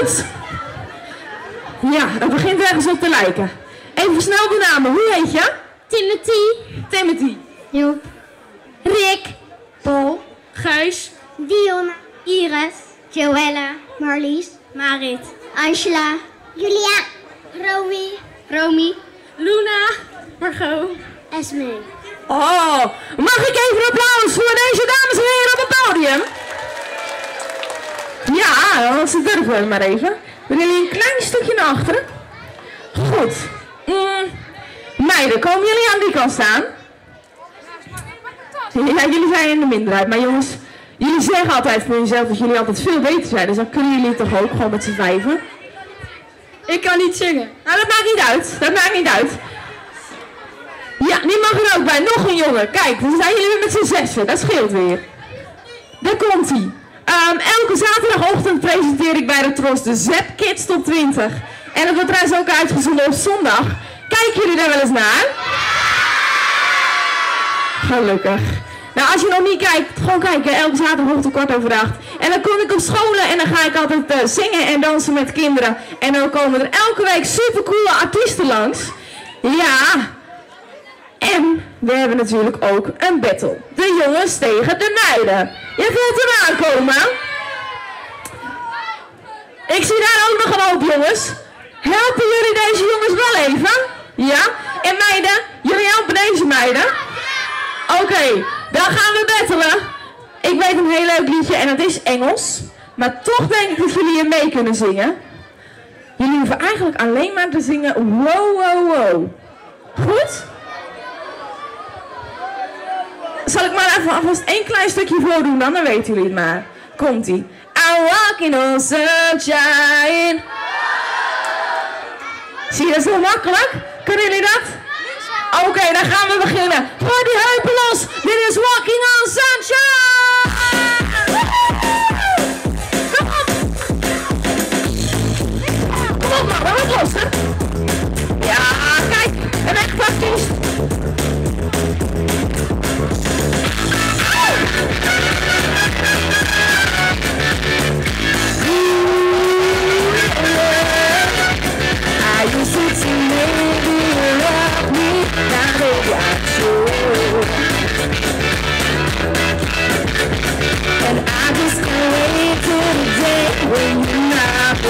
Goed. Ja, dat begint ergens op te lijken. Even snel de namen. Hoe heet je? Timothy. Timothy. Joep. Rick. Paul. Gijs. Dion. Iris. Joella. Marlies. Marit. Angela. Julia. Romy. Romy. Luna. Margot. Esme. Oh, mag ik even een applaus voor deze dames en heren op het podium? Ja, ze durven maar even. Willen jullie een klein stukje naar achteren? Goed. Mm. Meiden, komen jullie aan die kant staan? Ja, jullie zijn in de minderheid, maar jongens, jullie zeggen altijd voor jezelf dat jullie altijd veel beter zijn, dus dan kunnen jullie toch ook gewoon met z'n vijven? Ik kan niet zingen. Nou, dat maakt niet uit. Dat maakt niet uit. Ja, die mag er ook bij. Nog een jongen. Kijk, dan zijn jullie weer met z'n zessen. Dat scheelt weer. Daar komt hij. Ehm, elke zaterdagochtend presenteer ik bij de Tros de Zep Kids Top 20. En dat wordt trouwens ook uitgezonden op zondag. Kijken jullie daar wel eens naar? Gelukkig. Nou, als je nog niet kijkt, gewoon kijken. Elke zaterdagochtend kwart over acht. En dan kom ik op scholen en dan ga ik altijd eh, zingen en dansen met kinderen. En dan komen er elke week supercoole artiesten langs. Ja. We hebben natuurlijk ook een battle. De jongens tegen de meiden. Je voelt hem aankomen. Ik zie daar ook nog een hoop jongens. Helpen jullie deze jongens wel even? Ja? En meiden, jullie helpen deze meiden? Oké, dan gaan we battelen. Ik weet een heel leuk liedje en het is Engels. Maar toch denk ik dat jullie er mee kunnen zingen. Jullie hoeven eigenlijk alleen maar te zingen wow, wow, wow. Goed? Zal ik maar even alvast één klein stukje voordoen dan, dan weten jullie het maar. Komt-ie. I walk in on sunshine. Zie je dat zo makkelijk? Kunnen jullie dat? Oké, dan gaan we beginnen. Gooi die heupen los. Dit is Walking on Sunshine. Kom op. Kom op, maar los, hè?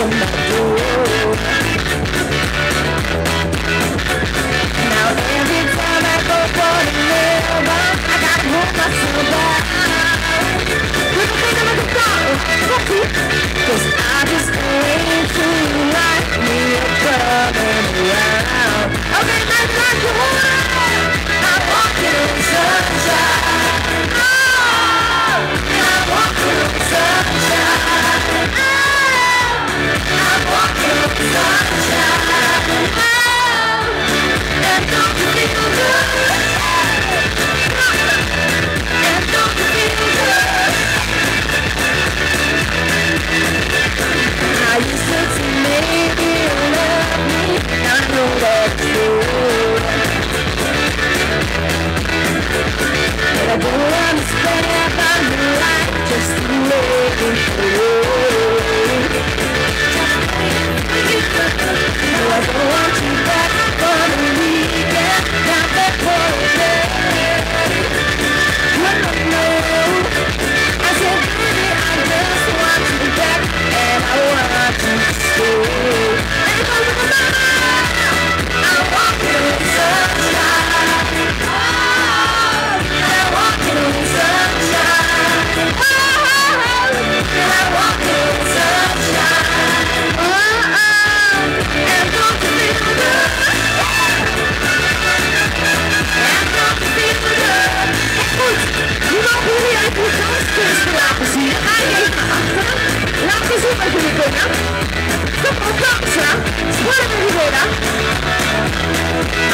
Knock on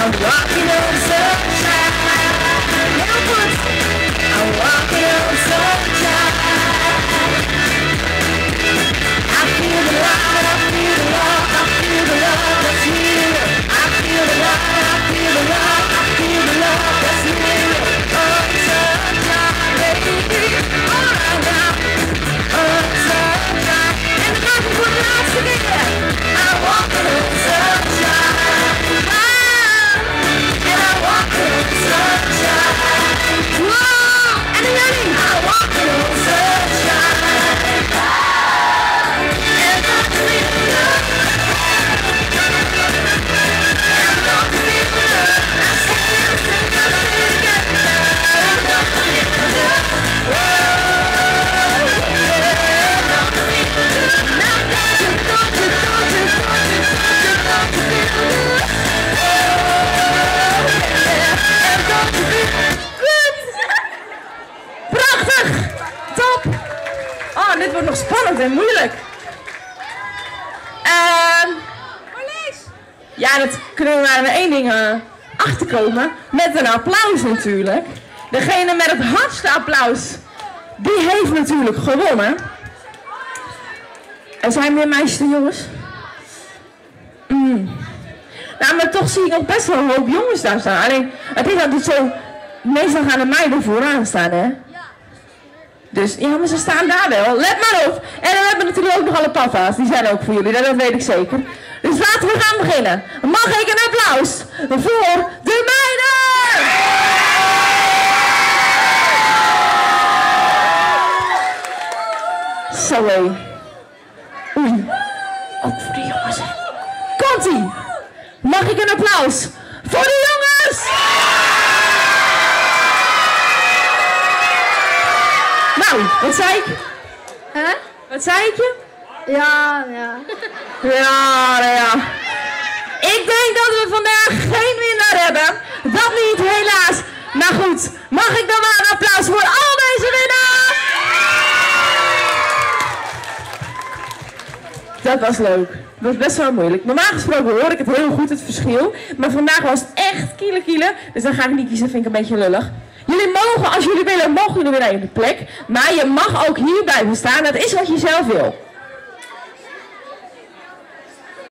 I'm walking on wordt nog spannend en moeilijk. Ehm... Ja, dat kunnen we maar aan één ding uh, achterkomen. Met een applaus natuurlijk. Degene met het hardste applaus, die heeft natuurlijk gewonnen. Er zijn meer meisjes en jongens. Mm. Nou, maar toch zie ik ook best wel een hoop jongens daar staan. Alleen, het is altijd zo, meestal gaan de meiden vooraan staan, hè. Dus ja, maar ze staan daar wel. Let maar op. En dan hebben we natuurlijk ook nog alle papa's. Die zijn ook voor jullie, dat weet ik zeker. Dus laten we gaan beginnen. Mag ik een applaus voor de meiden? Zo Oei. Ook voor de jongens. Komt-ie. Mag ik een applaus voor de jongens? Nou, wat zei ik? Hè? Wat zei ik je? Ja, ja. Ja, ja. Ik denk dat we vandaag geen winnaar hebben. Dat niet, helaas. Maar goed, mag ik dan maar een applaus voor al deze winnaars? Dat was leuk. Dat was best wel moeilijk. Normaal gesproken hoor ik het heel goed, het verschil. Maar vandaag was het echt kiele kiele. Dus dan ga ik niet kiezen, vind ik een beetje lullig. Jullie mogen, als jullie willen, mogen jullie weer naar de plek. Maar je mag ook hier blijven staan. Dat is wat je zelf wil.